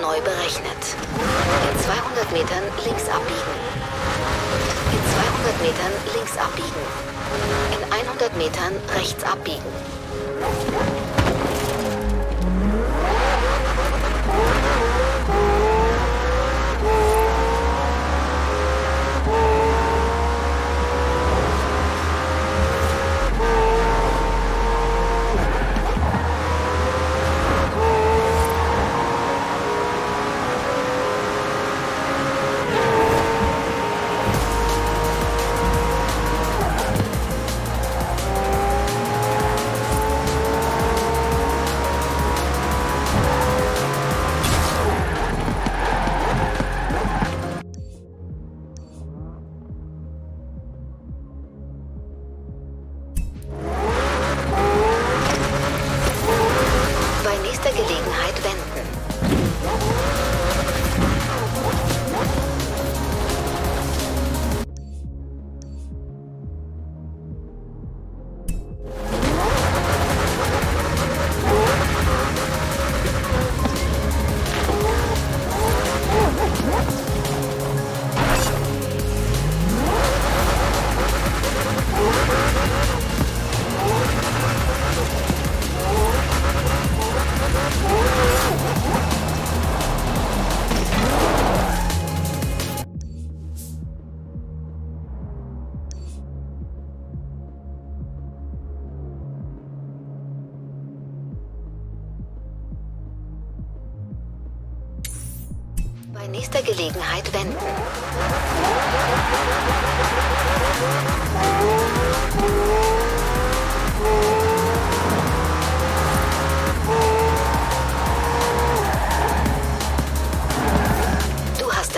neu berechnet. In 200 Metern links abbiegen. In 200 Metern links abbiegen. In 100 Metern rechts abbiegen.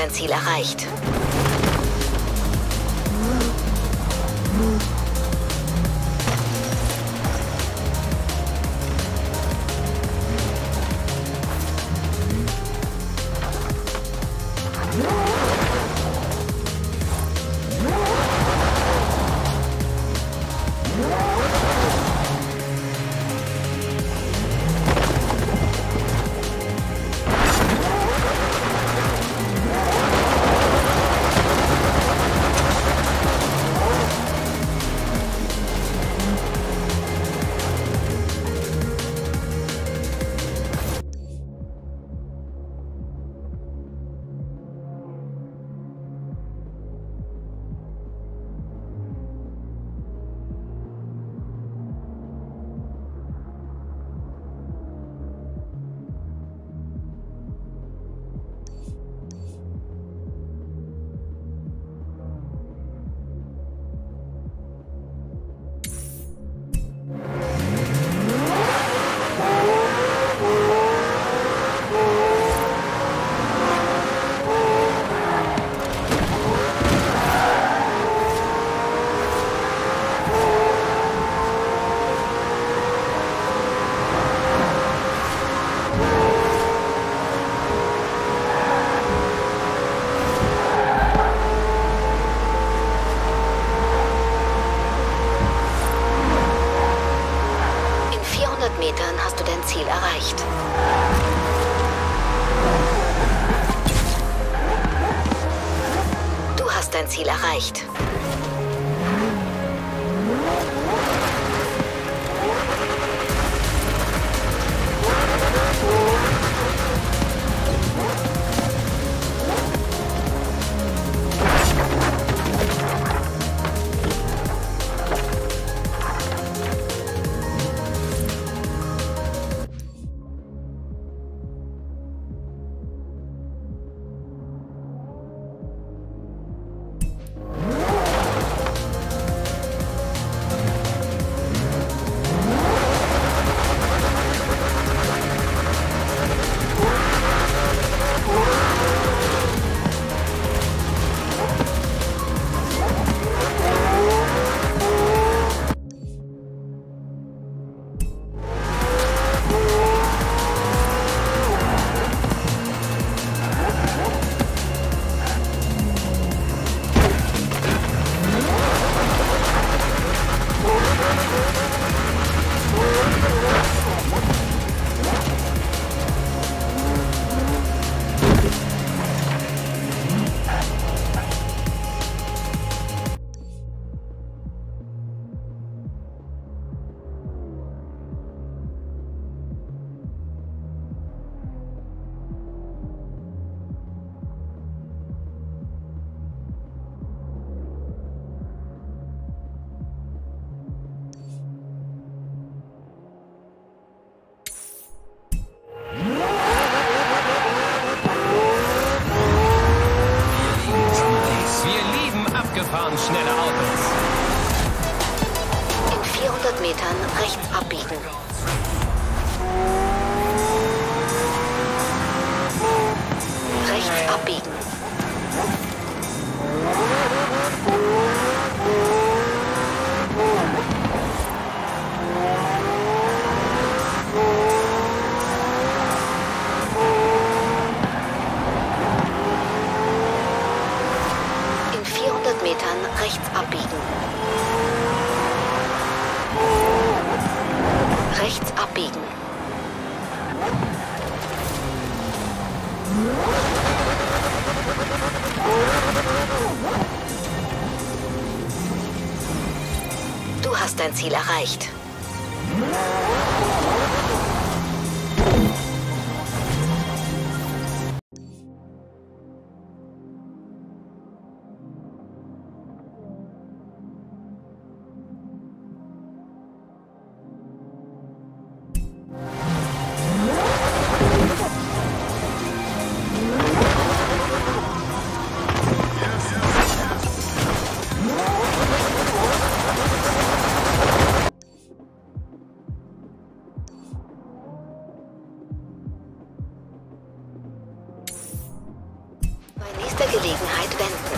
Dein Ziel erreicht. nicht. Wir fahren schnelle Autos. In 400 Metern rechts abbiegen. Rechts abbiegen. Abbiegen. Rechts abbiegen. Du hast dein Ziel erreicht. Nächster Gelegenheit wenden.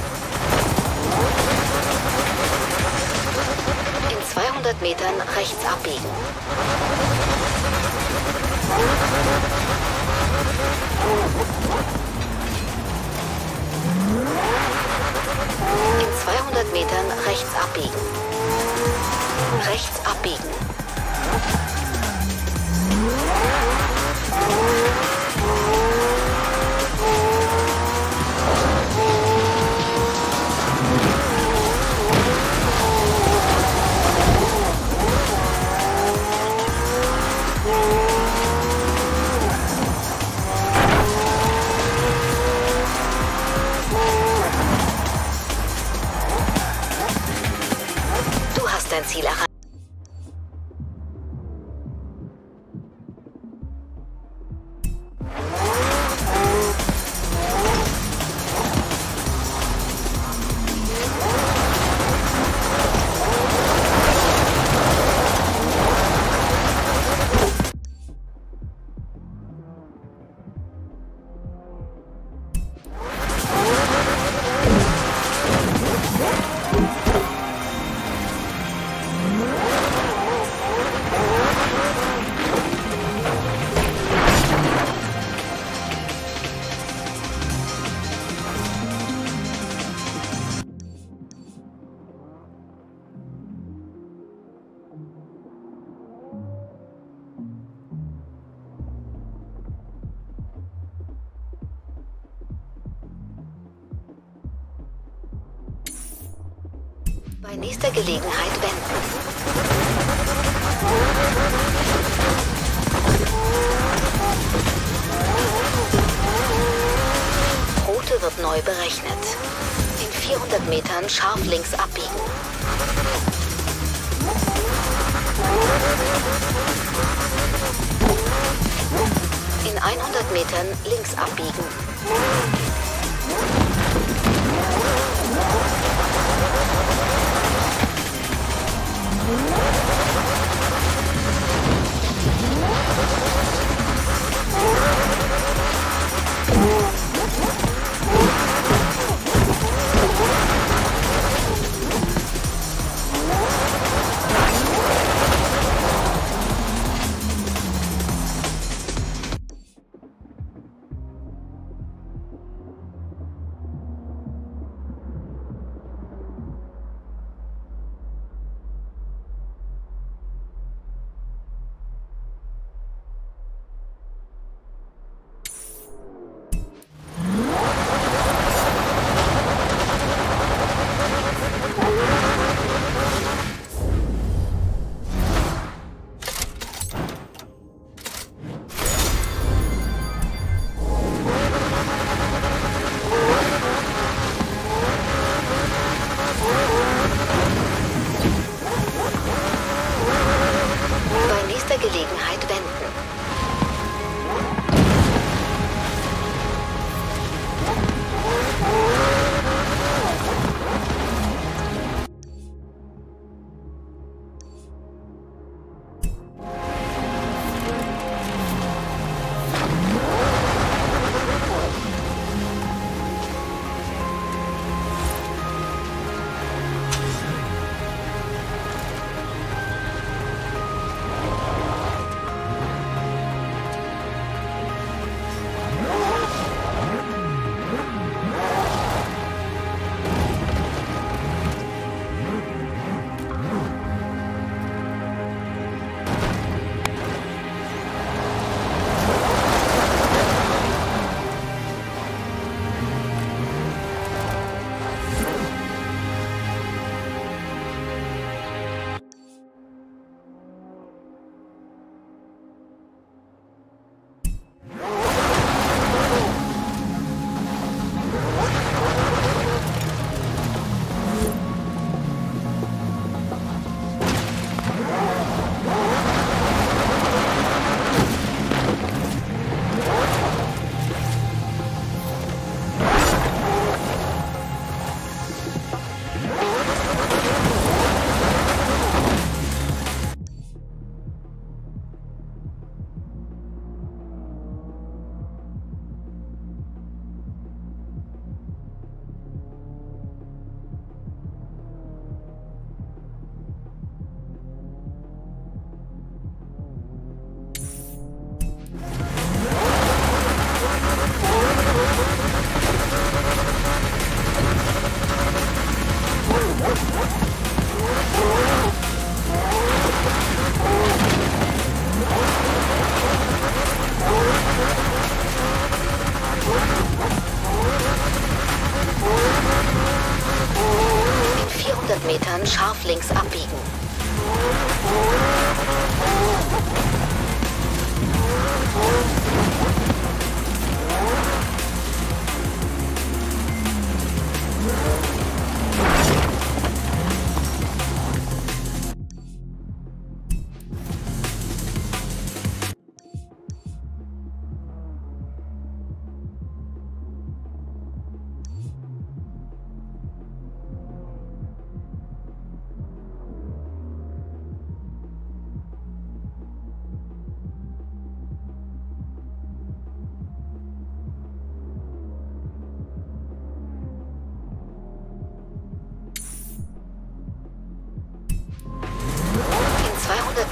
In 200 Metern rechts abbiegen. In 200 Metern rechts abbiegen. Rechts abbiegen. Nächster Gelegenheit wenden. Route wird neu berechnet. In 400 Metern scharf links abbiegen. In 100 Metern links abbiegen.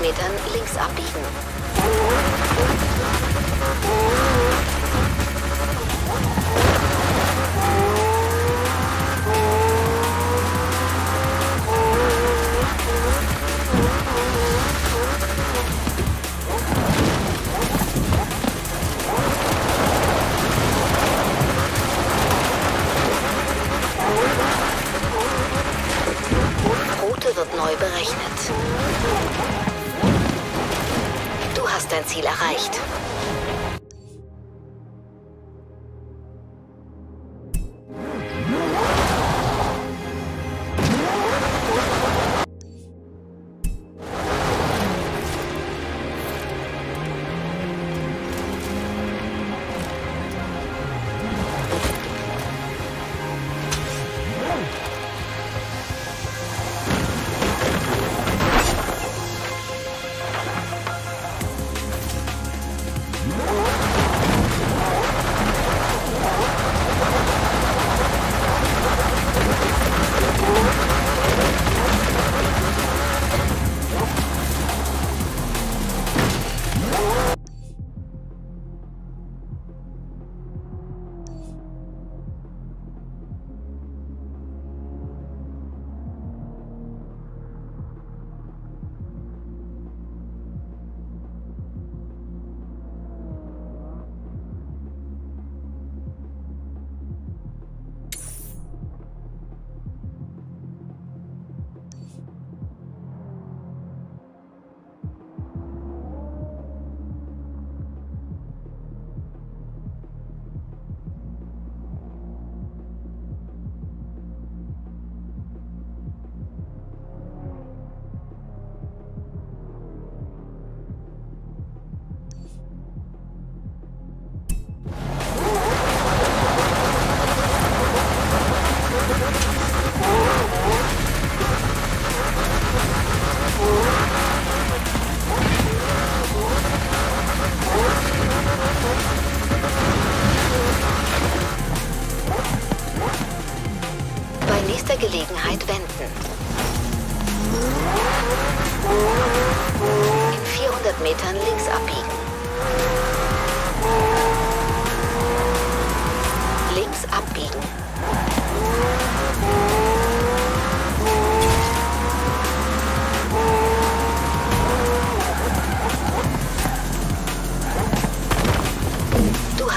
Metern links abbiegen. Route wird neu berechnet. Hast dein Ziel erreicht.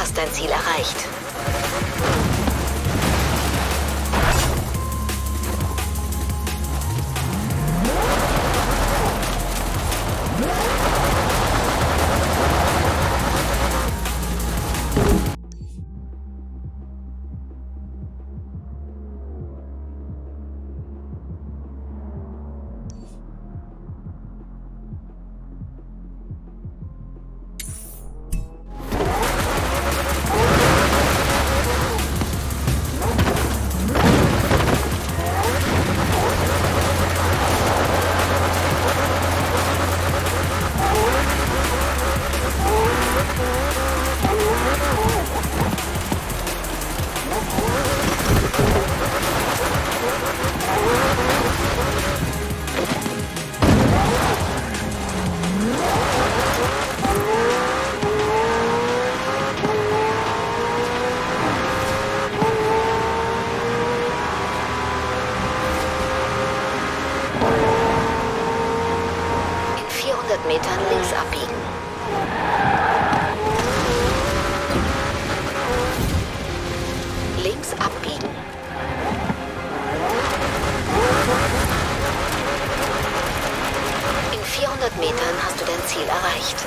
Hast dein Ziel erreicht. 100 Metern hast du dein Ziel erreicht.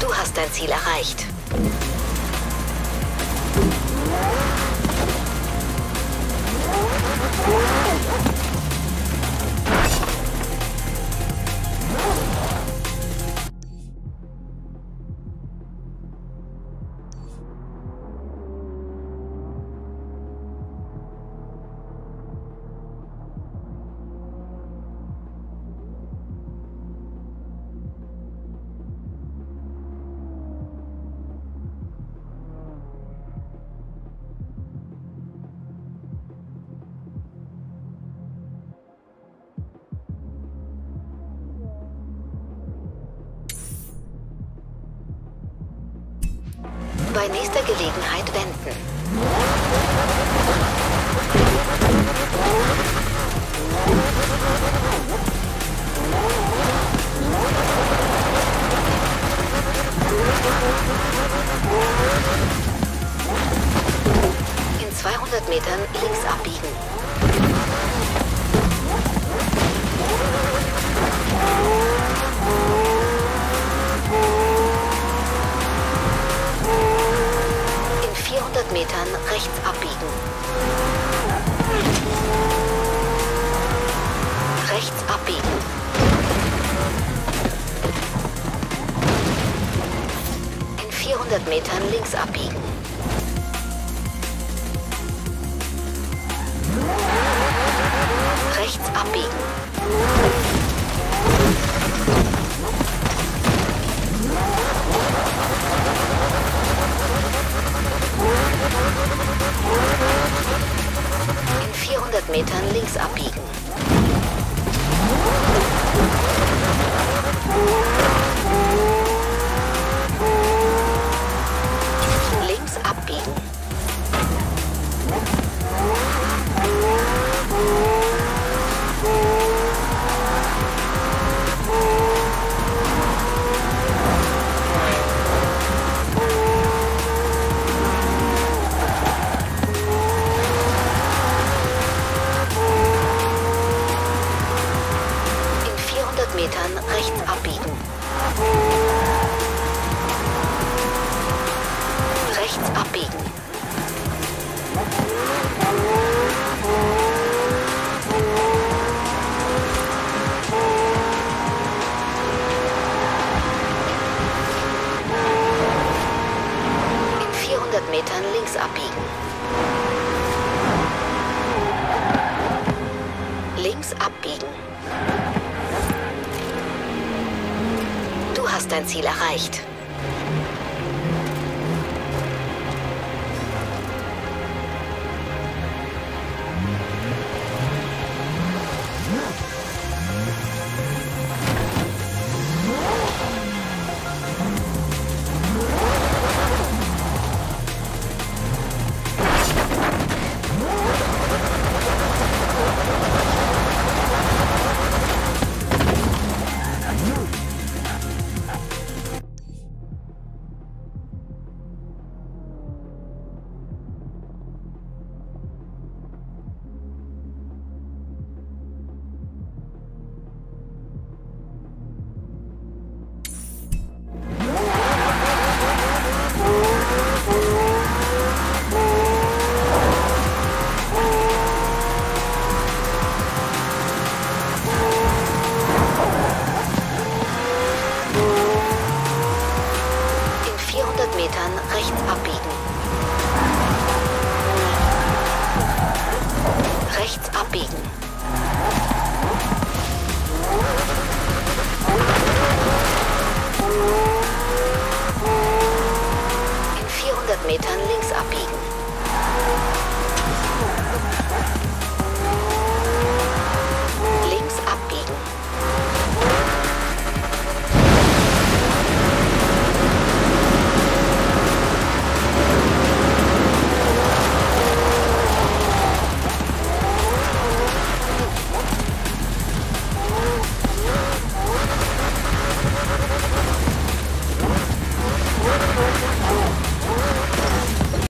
Du hast dein Ziel erreicht. Bei nächster Gelegenheit wenden. In 200 Metern links abbiegen. Metern rechts abbiegen. Rechts abbiegen. In 400 Metern links abbiegen. Rechts abbiegen. In 400 Metern links abbiegen. Metern links abbiegen. Links abbiegen. Du hast dein Ziel erreicht. Metern links abbiegen.